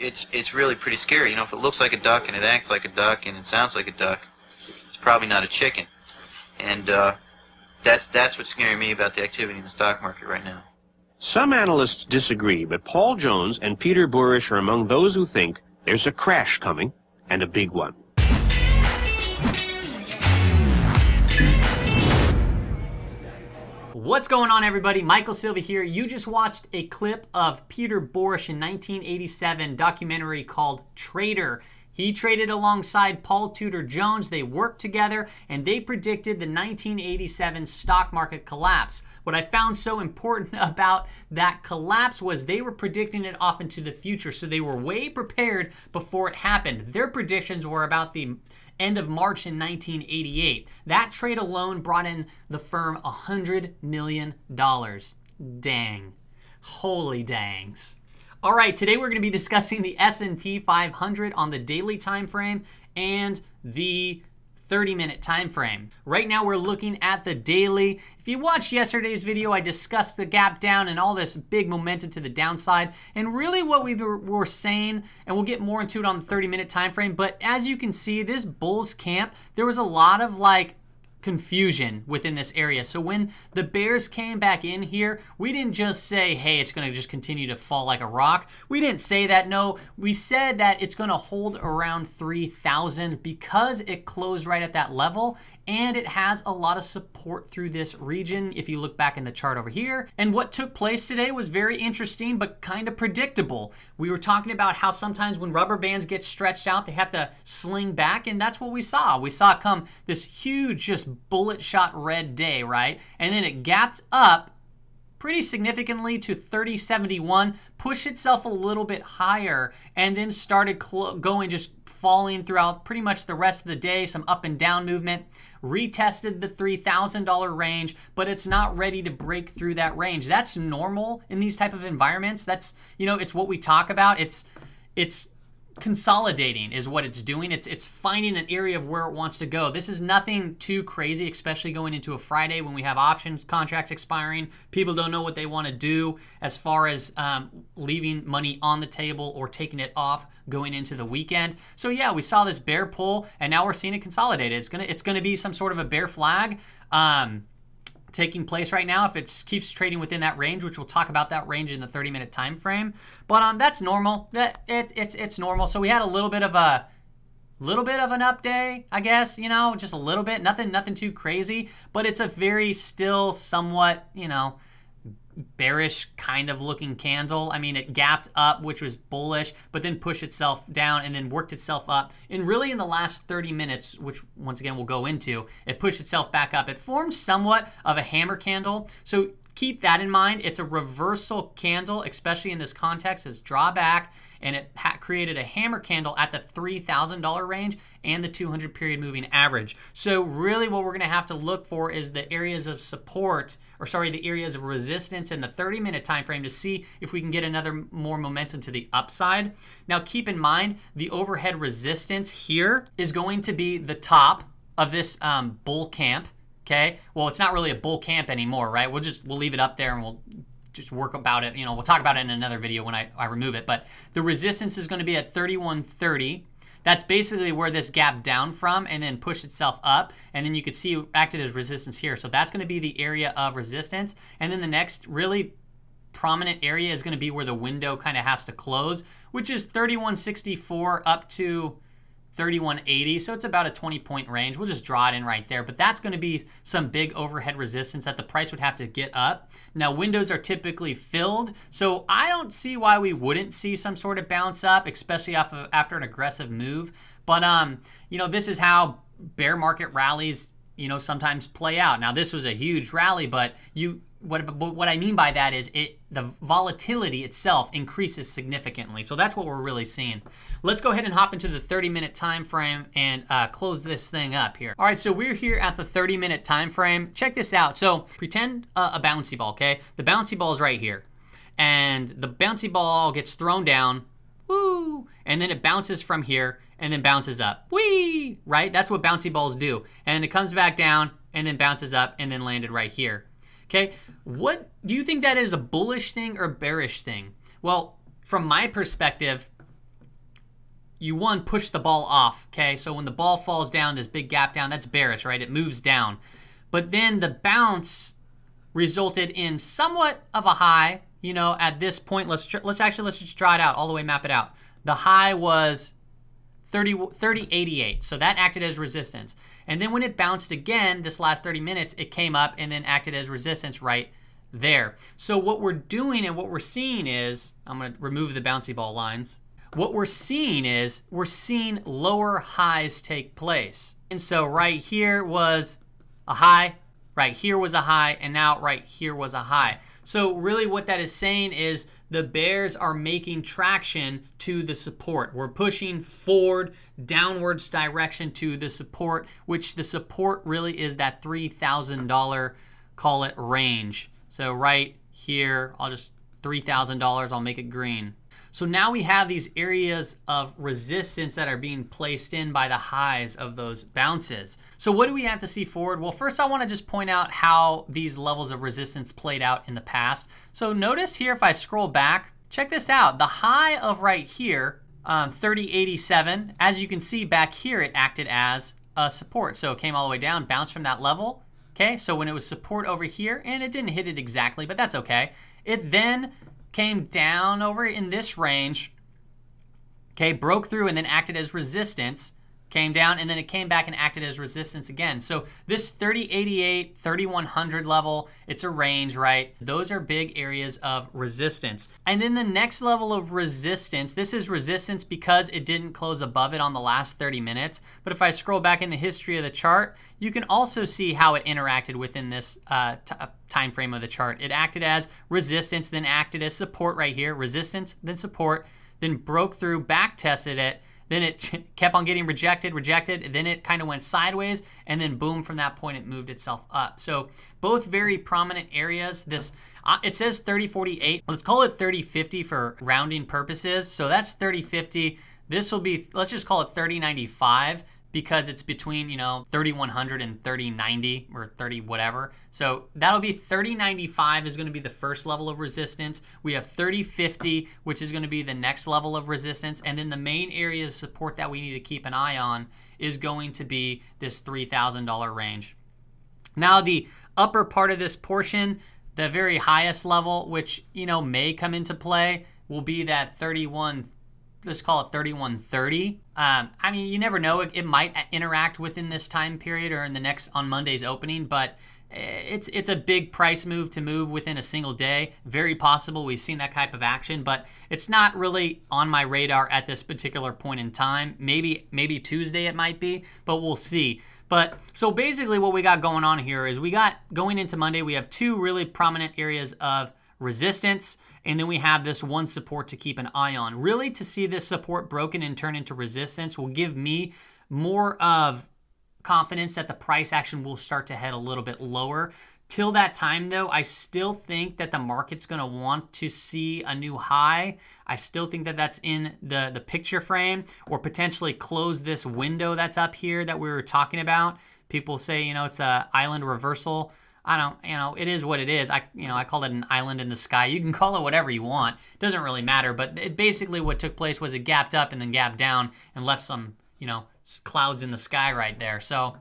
it's it's really pretty scary. You know, if it looks like a duck and it acts like a duck and it sounds like a duck, it's probably not a chicken. And uh, that's that's what's scaring me about the activity in the stock market right now. Some analysts disagree, but Paul Jones and Peter Borish are among those who think there's a crash coming, and a big one. What's going on, everybody? Michael Silva here. You just watched a clip of Peter Borish in 1987 documentary called Trader. He traded alongside Paul Tudor Jones. They worked together and they predicted the 1987 stock market collapse. What I found so important about that collapse was they were predicting it off into the future, so they were way prepared before it happened. Their predictions were about the end of March in 1988. That trade alone brought in the firm $100 million. Dang. Holy dangs. All right, today we're going to be discussing the S&P 500 on the daily time frame and the 30 minute time frame. Right now we're looking at the daily. If you watched yesterday's video, I discussed the gap down and all this big momentum to the downside. And really what we were saying, and we'll get more into it on the 30 minute time frame, but as you can see, this bulls camp, there was a lot of like confusion within this area. So when the Bears came back in here, we didn't just say, hey, it's going to just continue to fall like a rock. We didn't say that. No, we said that it's going to hold around 3,000 because it closed right at that level and it has a lot of support through this region if you look back in the chart over here. And what took place today was very interesting but kind of predictable. We were talking about how sometimes when rubber bands get stretched out, they have to sling back and that's what we saw. We saw come this huge just bullet shot red day, right? And then it gapped up pretty significantly to 3071, pushed itself a little bit higher, and then started going just falling throughout pretty much the rest of the day, some up and down movement. Retested the $3,000 range, but it's not ready to break through that range. That's normal in these type of environments. That's, you know, it's what we talk about. It's it's consolidating is what it's doing. It's it's finding an area of where it wants to go. This is nothing too crazy, especially going into a Friday when we have options contracts expiring. People don't know what they want to do as far as um, leaving money on the table or taking it off going into the weekend. So yeah, we saw this bear pull, and now we're seeing it consolidate. It's gonna it's gonna be some sort of a bear flag. Um, taking place right now if it keeps trading within that range which we'll talk about that range in the 30 minute time frame. But um that's normal. That it, it's it's normal. So we had a little bit of a little bit of an up day i guess you know just a little bit. Nothing nothing too crazy but it's a very still somewhat you know bearish kind of looking candle. I mean, it gapped up, which was bullish, but then pushed itself down and then worked itself up. And really in the last 30 minutes, which once again we'll go into, it pushed itself back up. It formed somewhat of a hammer candle. So keep that in mind. It's a reversal candle, especially in this context, as drawback, and it created a hammer candle at the $3,000 range and the 200 period moving average. So really what we're going to have to look for is the areas of support, or sorry, the areas of resistance in the 30 minute time frame to see if we can get another more momentum to the upside. Now keep in mind, the overhead resistance here is going to be the top of this um, bull camp Okay. Well, it's not really a bull camp anymore, right? We'll just we'll leave it up there and we'll just work about it. You know, we'll talk about it in another video when I, I remove it. But the resistance is going to be at 3130. That's basically where this gap down from and then pushed itself up. And then you could see acted as resistance here. So that's going to be the area of resistance. And then the next really prominent area is going to be where the window kind of has to close, which is 3164 up to 3180, so it's about a 20 point range. We'll just draw it in right there, but that's gonna be some big overhead resistance that the price would have to get up. Now, windows are typically filled, so I don't see why we wouldn't see some sort of bounce up, especially off of, after an aggressive move. But, um, you know, this is how bear market rallies you know sometimes play out. Now this was a huge rally, but you what what I mean by that is it the volatility itself increases significantly. So that's what we're really seeing. Let's go ahead and hop into the 30 minute time frame and uh, close this thing up here. All right, so we're here at the 30 minute time frame. Check this out. So pretend uh, a bouncy ball, okay? The bouncy ball is right here, and the bouncy ball gets thrown down, woo, and then it bounces from here and then bounces up, wee, right? That's what bouncy balls do, and it comes back down and then bounces up and then landed right here. Okay, what do you think that is a bullish thing or bearish thing? Well, from my perspective, you one push the ball off. Okay, so when the ball falls down, this big gap down, that's bearish, right? It moves down. But then the bounce resulted in somewhat of a high. You know, at this point, let's let's actually let's just draw it out all the way, map it out. The high was 30, 3088, so that acted as resistance. And then when it bounced again, this last 30 minutes, it came up and then acted as resistance right there. So what we're doing and what we're seeing is, I'm going to remove the bouncy ball lines. What we're seeing is we're seeing lower highs take place. And so right here was a high, right here was a high, and now right here was a high. So really what that is saying is the bears are making traction to the support. We're pushing forward, downwards direction to the support, which the support really is that $3,000, call it range. So right here, I'll just $3,000, I'll make it green. So now we have these areas of resistance that are being placed in by the highs of those bounces. So what do we have to see forward? Well, first I want to just point out how these levels of resistance played out in the past. So notice here, if I scroll back, check this out. The high of right here, um, 3087, as you can see back here, it acted as a support. So it came all the way down, bounced from that level. Okay, so when it was support over here, and it didn't hit it exactly, but that's okay. It then came down over in this range, okay, broke through and then acted as resistance, came down, and then it came back and acted as resistance again. So this 3088, 3100 level, it's a range, right? Those are big areas of resistance. And then the next level of resistance, this is resistance because it didn't close above it on the last 30 minutes. But if I scroll back in the history of the chart, you can also see how it interacted within this uh, time frame of the chart. It acted as resistance, then acted as support right here, resistance, then support, then broke through, back tested it, then it kept on getting rejected, rejected. Then it kind of went sideways, and then boom, from that point, it moved itself up. So both very prominent areas. This uh, it says 3048. Let's call it 3050 for rounding purposes. So that's 3050. This will be let's just call it 3095 because it's between, you know, 3100 and 3090 or 30 whatever. So that'll be 3095 is going to be the first level of resistance. We have 3050, which is going to be the next level of resistance. And then the main area of support that we need to keep an eye on is going to be this $3,000 range. Now, the upper part of this portion, the very highest level, which, you know, may come into play, will be that 31 let's call it 3130. Um, I mean, you never know. It, it, might interact within this time period or in the next on Monday's opening, but eh, it's it's a big price move to move within a single day. Very possible. We've seen that type of action, but it's not really on my radar at this particular point in time. Maybe maybe Tuesday it might be, but we'll see. But so basically, what we got going on here is we got going into Monday. We have two really prominent areas of resistance, and then we have this one support to keep an eye on. Really, to see this support broken and turn into resistance will give me more of confidence that the price action will start to head a little bit lower. Till that time, though, I still think that the market's going to want to see a new high. I still think that that's in the, the picture frame or potentially close this window that's up here that we were talking about. People say, you know, it's a island reversal. I don't, you know, it is what it is. I, you know, I call it an island in the sky. You can call it whatever you want. It doesn't really matter. But it, basically, what took place was it gapped up and then gapped down and left some, you know, clouds in the sky right there. So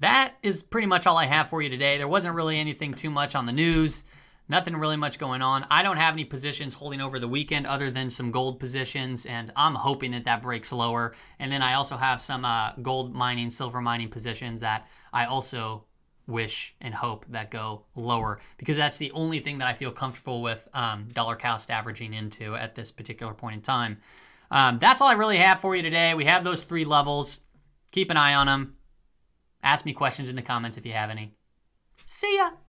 that is pretty much all I have for you today. There wasn't really anything too much on the news. Nothing really much going on. I don't have any positions holding over the weekend other than some gold positions, and I'm hoping that that breaks lower. And then I also have some uh, gold mining, silver mining positions that I also wish and hope that go lower because that's the only thing that I feel comfortable with um, dollar cost averaging into at this particular point in time. Um, that's all I really have for you today. We have those three levels. Keep an eye on them. Ask me questions in the comments if you have any. See ya.